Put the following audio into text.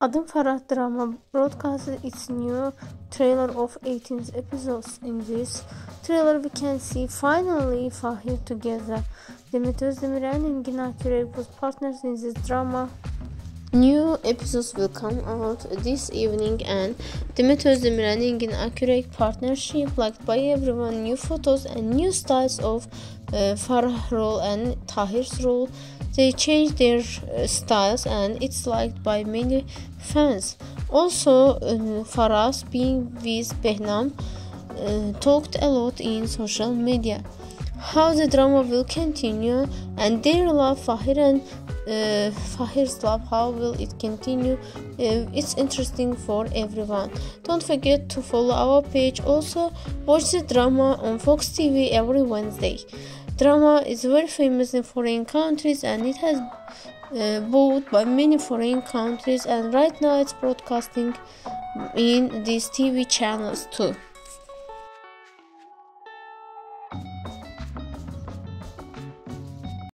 Adım Farah Drama broadcasted its new trailer of 18 episodes. In this trailer, we can see finally Fahir together. Demet Özdemir and Engin Akyürek was partners in this drama. New episodes will come out this evening and Demet Özdemir and Engin Akyürek partnership liked by everyone. New photos and new styles of uh, Farah role and Tahir's role. They changed their uh, styles and it's liked by many fans. Also, uh, Farah's being with Behnam uh, talked a lot in social media. How the drama will continue and their love, Fahir and uh, Fahir's love, how will it continue? Uh, it's interesting for everyone. Don't forget to follow our page. Also, watch the drama on Fox TV every Wednesday. Drama is very famous in foreign countries and it has uh, bought by many foreign countries and right now it's broadcasting in these TV channels too.